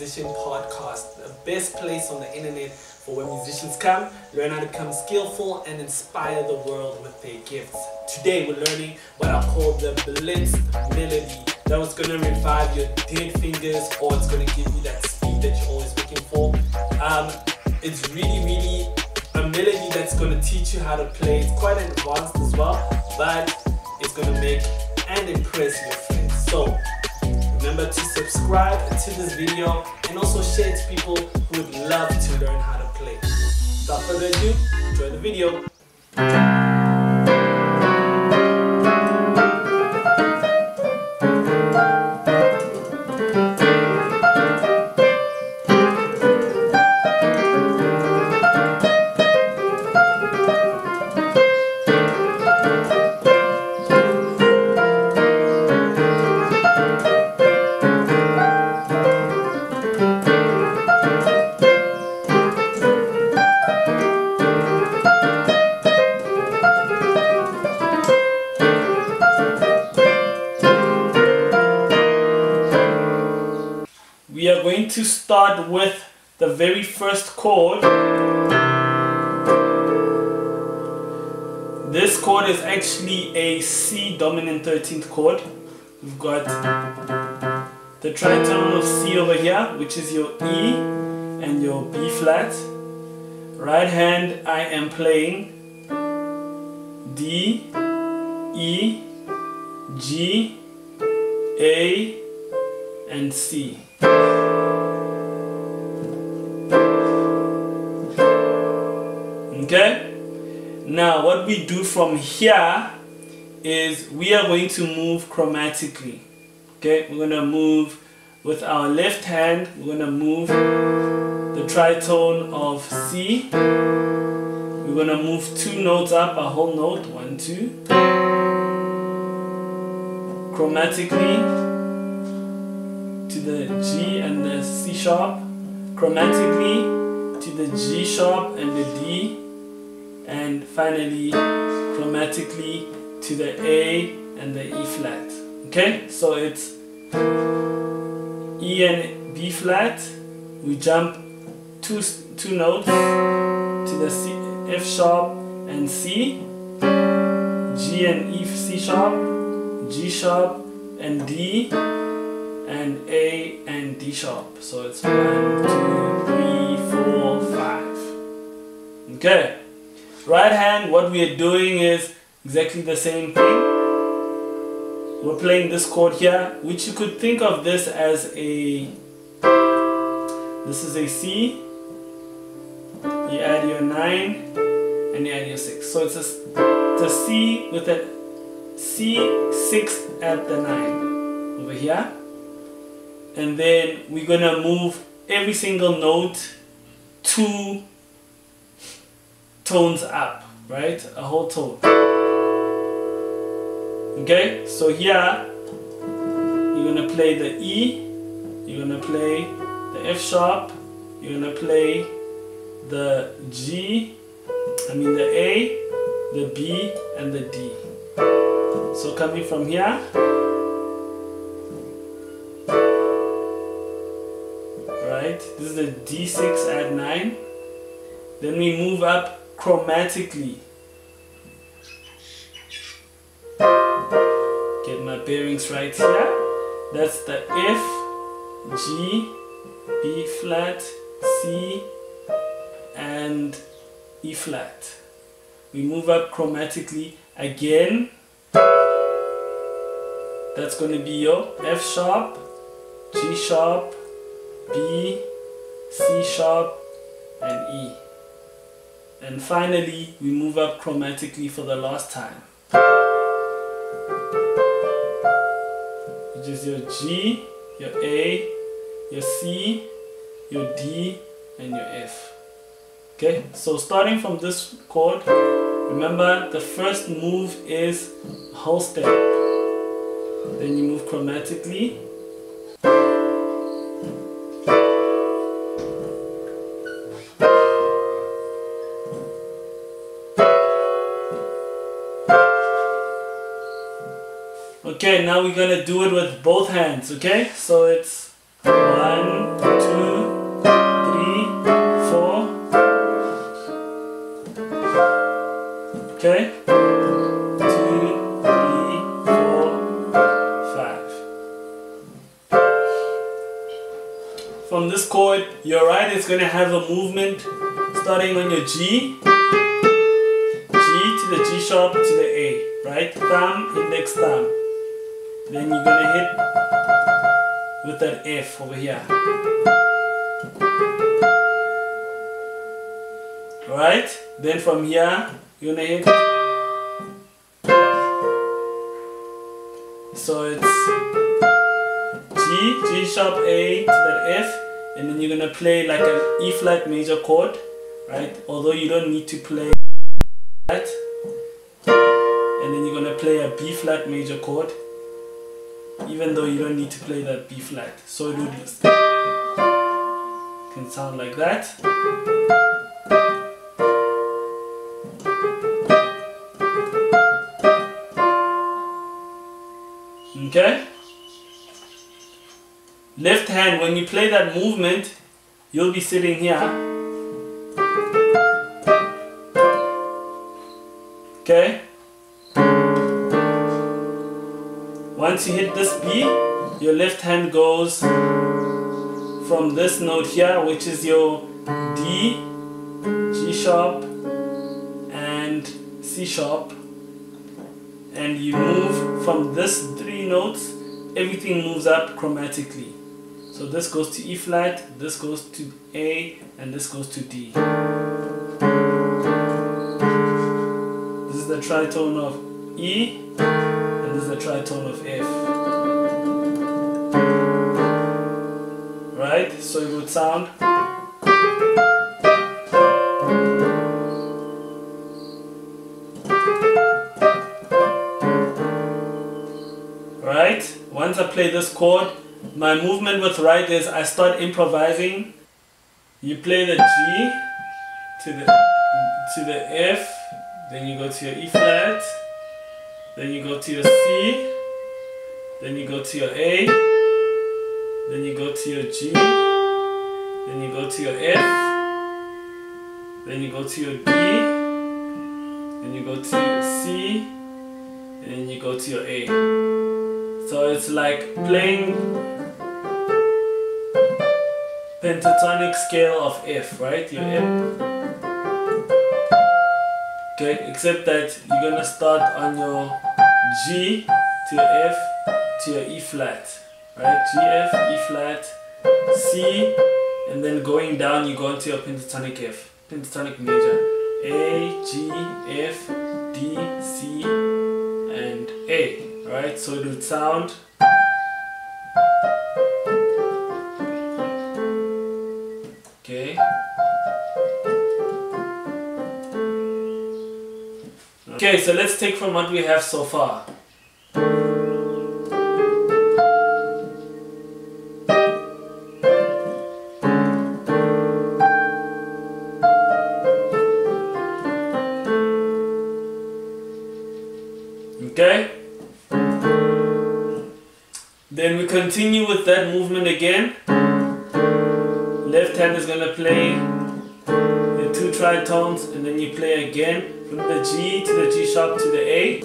Musician Podcast, the best place on the internet for where musicians come, learn how to become skillful, and inspire the world with their gifts. Today, we're learning what I call the blitzed melody that was going to revive your dead fingers or it's to give you that speed that you're always looking for. Um, it's really, really a melody that's going to teach you how to play. It's quite advanced as well, but it's to make and impress your friends. So, remember to subscribe to this video and also share it to people who would love to learn how to play. Without further ado, enjoy the video. We are going to start with the very first chord. This chord is actually a C dominant 13th chord. We've got the tritone of C over here, which is your E and your B flat. Right hand, I am playing D, E, G, A, and C. Okay? Now, what we do from here is we are going to move chromatically. Okay? We're going to move with our left hand, we're going to move the tritone of C. We're going to move two notes up, a whole note, one, two. Chromatically to the G and the C sharp, chromatically to the G sharp and the D, and finally chromatically to the A and the E flat. Okay, so it's E and B flat. We jump two two notes to the C, F sharp and C, G and E C sharp, G sharp and D, and A and D sharp. So it's one, two, three, four, five. Okay. Right hand, what we are doing is exactly the same thing. We're playing this chord here, which you could think of this as a. This is a C. You add your nine, and you add your six. So it's a, it's a C with a C six at the nine over here and then we're gonna move every single note two tones up right? A whole tone. Okay so here you're gonna play the E you're gonna play the F sharp you're gonna play the G I mean the A the B and the D. So coming from here D6 at 9. Then we move up chromatically. Get my bearings right here. That's the F, G, B flat, C, and E flat. We move up chromatically again. That's going to be your F sharp, G sharp, B, C sharp, and E. And finally, we move up chromatically for the last time. Which is your G, your A, your C, your D, and your F. Okay, so starting from this chord, remember the first move is whole step. Then you move chromatically. Okay, now we're gonna do it with both hands, okay? So it's one, two, three, four. Okay? Two, three, four, five. From this chord, your right is gonna have a movement starting on your G, G to the G sharp to the A, right? Thumb, index, thumb. Then you're gonna hit with that F over here. Right? Then from here, you're gonna hit. So it's G, G sharp A to that F, and then you're gonna play like an E flat major chord, right? Although you don't need to play that. And then you're gonna play a B flat major chord even though you don't need to play that B flat. So it would can sound like that. Okay? Left hand, when you play that movement, you'll be sitting here. Okay? Once you hit this B, your left hand goes from this note here, which is your D, G sharp, and C sharp, and you move from this three notes, everything moves up chromatically. So this goes to E flat, this goes to A, and this goes to D. This is the tritone of E, this is the tritone of F. Right? So it would sound Right? Once I play this chord, my movement with right is I start improvising. You play the G to the to the F, then you go to your E flat, then you go to your C, then you go to your A, then you go to your G, then you go to your F, then you go to your D, then you go to your C, and then you go to your A. So it's like playing pentatonic scale of F, right? Your F. Okay, except that you're gonna start on your G to your F to your E flat, right? G, F, E flat, C, and then going down you go into your pentatonic F, pentatonic major. A, G, F, D, C, and A, right? So it would sound Okay, so let's take from what we have so far. Okay? Then we continue with that movement again. Left hand is gonna play the two tritones and then you play again from the G to the G sharp to the A.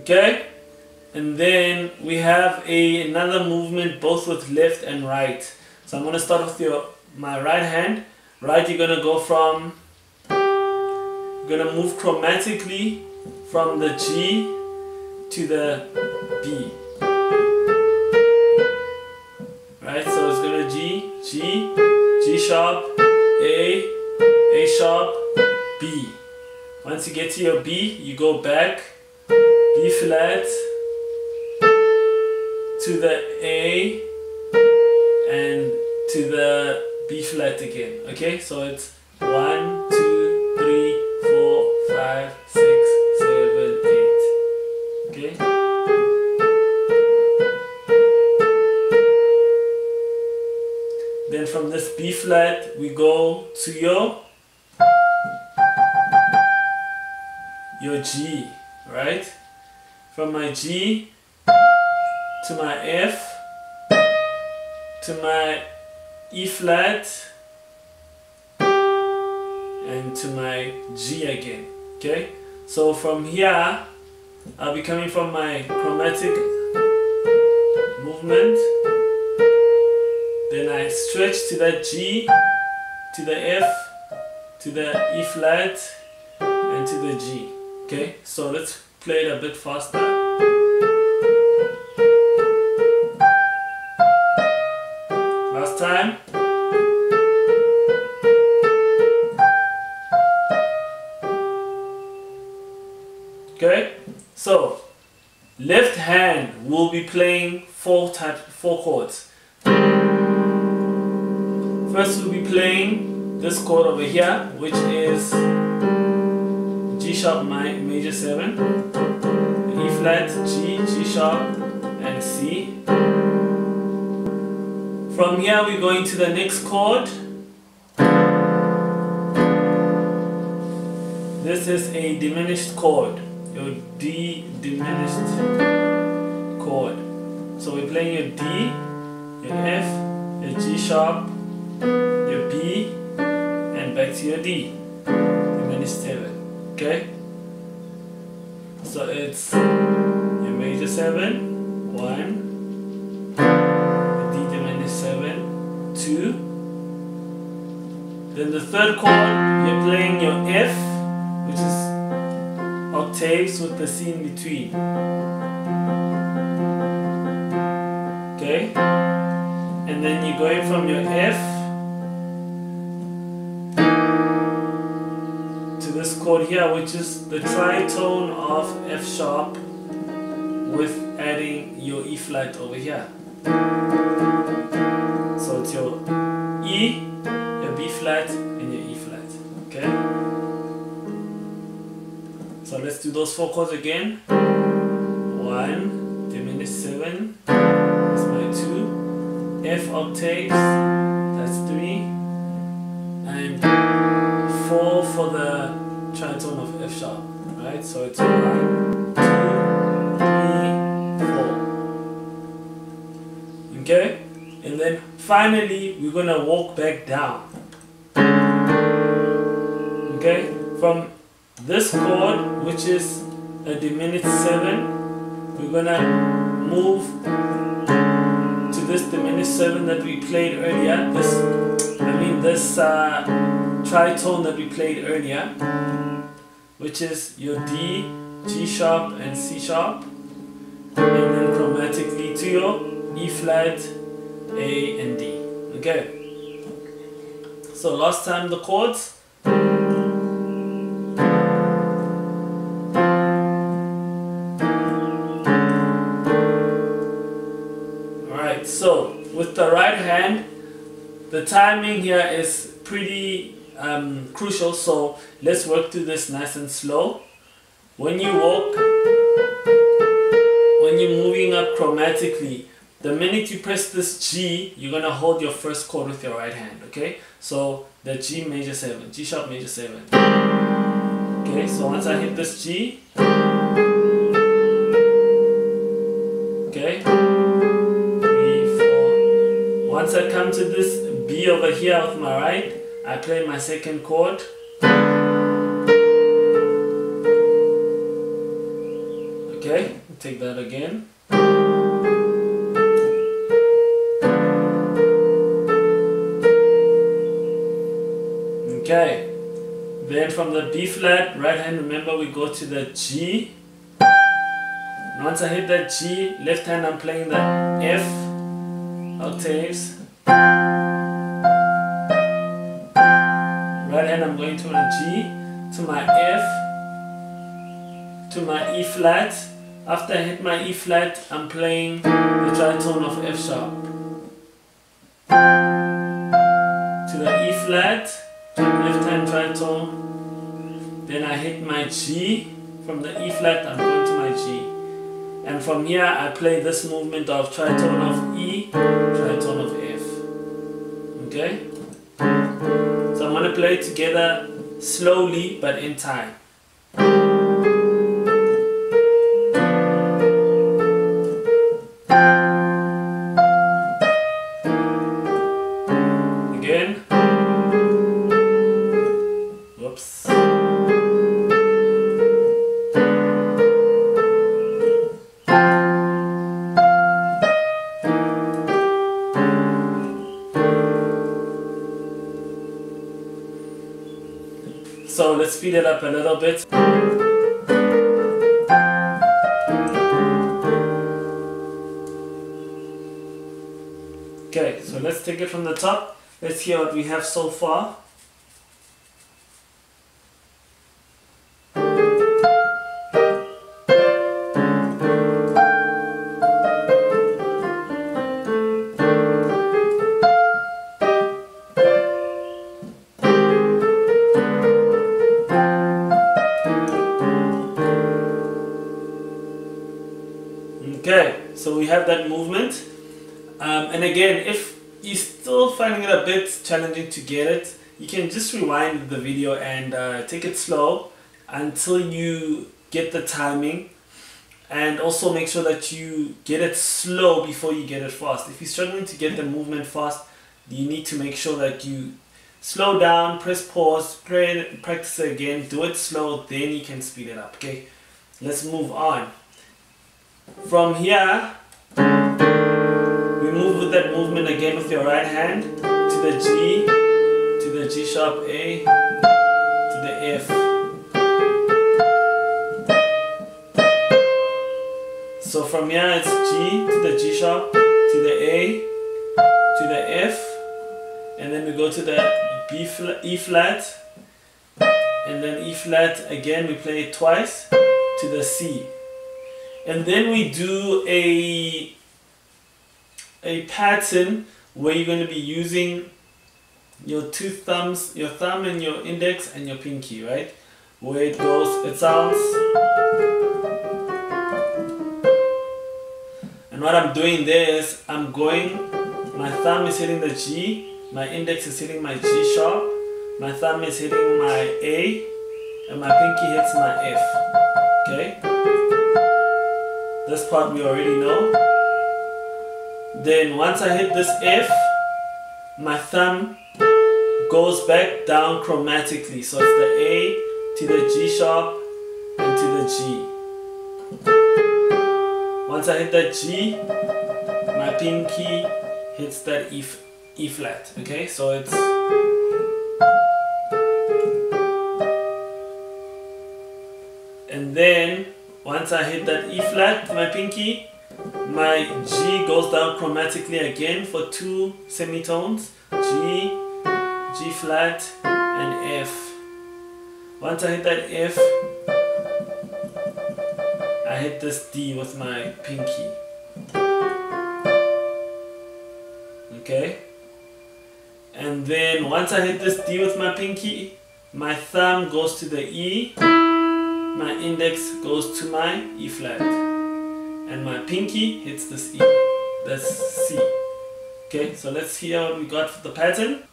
Okay? And then we have a another movement both with left and right. So I'm gonna start with your my right hand. Right you're gonna go from you're gonna move chromatically from the G to the B. Right, so it's gonna G, G, G sharp, A, A sharp, B. Once you get to your B, you go back, B flat, to the A, and to the B flat again. Okay, so it's 1, 2, 3, 4, 5, 6. This B flat, we go to your your G, right? From my G to my F to my E flat and to my G again, okay? So from here, I'll be coming from my chromatic movement. Then I stretch to that G, to the F, to the E flat, and to the G. Okay, so let's play it a bit faster. Last time. Okay, so left hand will be playing four type four chords. First we'll be playing this chord over here, which is G sharp major 7, E flat, G, G sharp, and C. From here we're going to the next chord. This is a diminished chord your D diminished chord. So we're playing your D, your F, your G sharp, your B, and back to your D. Diminished 7. Okay? So it's your major 7, 1, D diminished 7, 2. Then the third chord, you're playing your F, which is octaves with the C in between. Okay? And then you're going from your F chord here, which is the tritone of F sharp with adding your E flat over here. So it's your E, your B flat, and your E flat. Okay? So let's do those four chords again. One, diminished seven, that's my two. F octaves, right? So it's one, two, three, four. Okay? And then finally, we're gonna walk back down. Okay? From this chord, which is a diminished 7, we're gonna move to this diminished 7 that we played earlier. This, I mean, this uh, tritone that we played earlier, which is your D, G sharp, and C sharp, and then chromatically to your E flat, A, and D. Okay. So last time the chords. Alright, so with the right hand, the timing here is pretty um, crucial. So let's work through this nice and slow. When you walk, when you're moving up chromatically, the minute you press this G, you're gonna hold your first chord with your right hand, okay? So the G major 7, G sharp major 7. Okay, so once I hit this G, okay, three, four. once I come to this B over here with my right, I play my second chord. Okay, take that again. Okay, then from the B flat, right hand, remember we go to the G. Once I hit that G, left hand I'm playing the F octaves. Going to a G, to my F, to my E flat. After I hit my E flat, I'm playing the tritone of F sharp. To the E flat, to the left hand tritone. Then I hit my G. From the E flat, I'm going to my G. And from here, I play this movement of tritone of E, tritone of F. Okay? I'm to play together slowly but in time. Let's speed it up a little bit. Okay, so let's take it from the top. Let's hear what we have so far. Okay, so we have that movement. Um, and again, if you're still finding it a bit challenging to get it, you can just rewind the video and uh, take it slow until you get the timing and also make sure that you get it slow before you get it fast. If you're struggling to get the movement fast, you need to make sure that you slow down, press pause, play, practice again, do it slow, then you can speed it up, okay? Let's move on. From here, we move with that movement again with your right hand to the G, to the G sharp A, to the F. So from here it's G to the G sharp, to the A, to the F, and then we go to the B flat, E flat, and then E flat again we play it twice to the C and then we do a a pattern where you're going to be using your two thumbs your thumb and your index and your pinky right? Where it goes it sounds. And what I'm doing there is I'm going my thumb is hitting the G my index is hitting my G sharp my thumb is hitting my A and my pinky hits my F okay this part we already know. Then once I hit this F, my thumb goes back down chromatically. So it's the A to the G sharp and to the G. Once I hit that G, my pinky hits that E, e flat. Okay, so it's once I hit that E flat with my pinky, my G goes down chromatically again for two semitones, G, G flat, and F. Once I hit that F, I hit this D with my pinky. Okay? And then once I hit this D with my pinky, my thumb goes to the E, my index goes to my E flat and my pinky hits this E, that's C. Okay, so let's hear what we got for the pattern.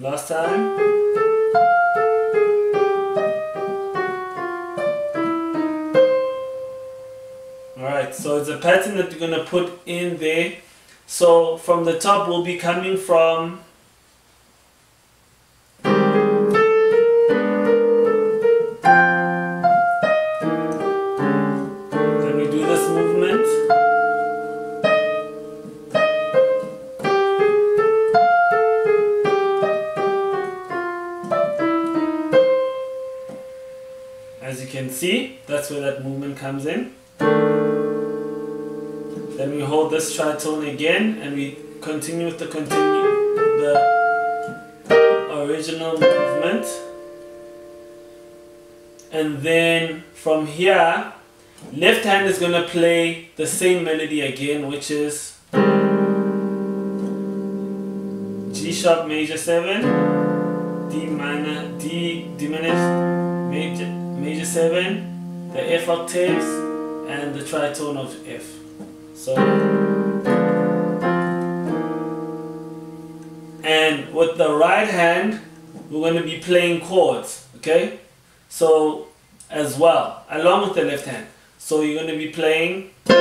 Last time. Alright, so it's a pattern that you're going to put in there so from the top we'll be coming from we do this movement? As you can see, that's where that movement comes in. Hold this tritone again and we continue with the continue the original movement. And then from here, left hand is going to play the same melody again, which is G sharp major 7, D minor, D diminished major, major 7, the F octaves, and the tritone of F. So, and with the right hand, we're going to be playing chords, okay? So, as well, along with the left hand. So you're going to be playing you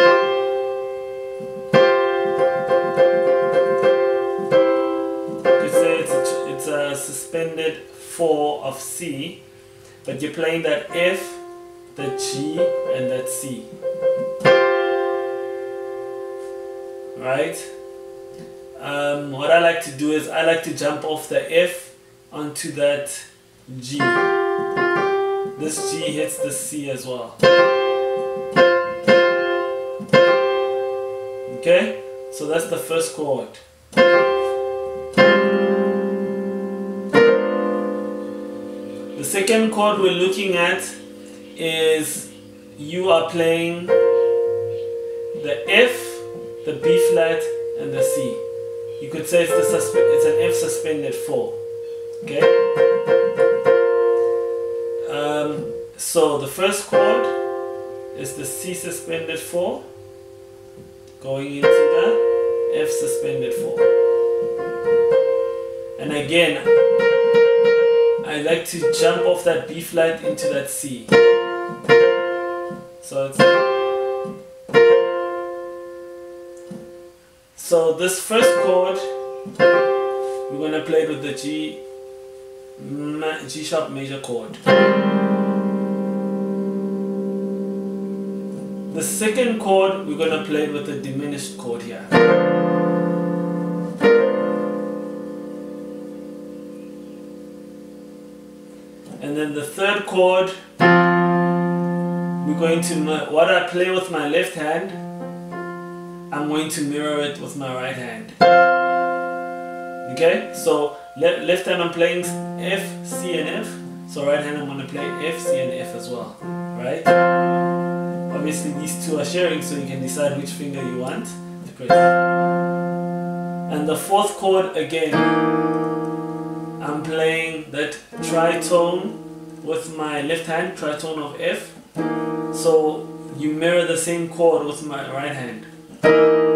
say it's a, it's a suspended 4 of C, but you're playing that F, the G, and that C. right? Um, what I like to do is I like to jump off the F onto that G. This G hits the C as well. Okay, so that's the first chord. The second chord we're looking at is you are playing the F, the B flat, and the C. You could say it's, the it's an F suspended 4. Okay? Um, so the first chord is the C suspended 4 going into the F suspended 4. And again, I like to jump off that B flat into that C. So it's So this first chord, we're gonna play it with the G, G sharp major chord. The second chord, we're gonna play it with the diminished chord here. And then the third chord, we're going to, what I play with my left hand, I'm going to mirror it with my right hand. Okay, so le left hand I'm playing F, C and F. So right hand I'm going to play F, C and F as well. Right? Obviously these two are sharing so you can decide which finger you want to press. And the fourth chord again, I'm playing that tritone with my left hand, tritone of F. So you mirror the same chord with my right hand. Okay,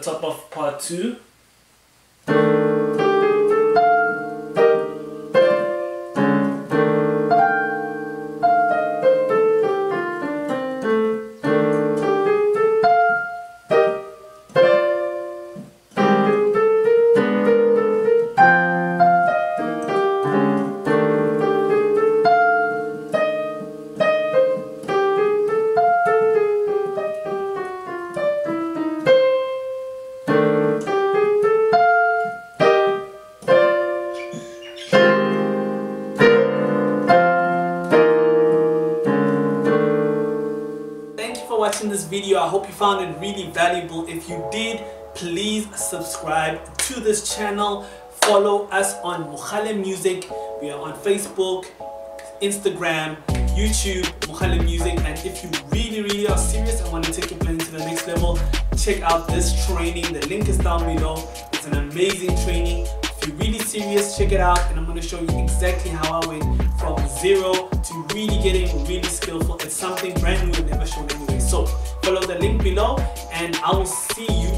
top of part 2 really valuable. If you did, please subscribe to this channel. Follow us on Mogale Music. We are on Facebook, Instagram, YouTube, Mogale Music. And if you really, really are serious and want to take your playing to the next level, check out this training. The link is down below. It's an amazing training. If you're really serious, check it out. And I'm going to show you exactly how I went from zero to really getting really skillful. It's something brand new and never shown anyway. So follow the link below and I will see you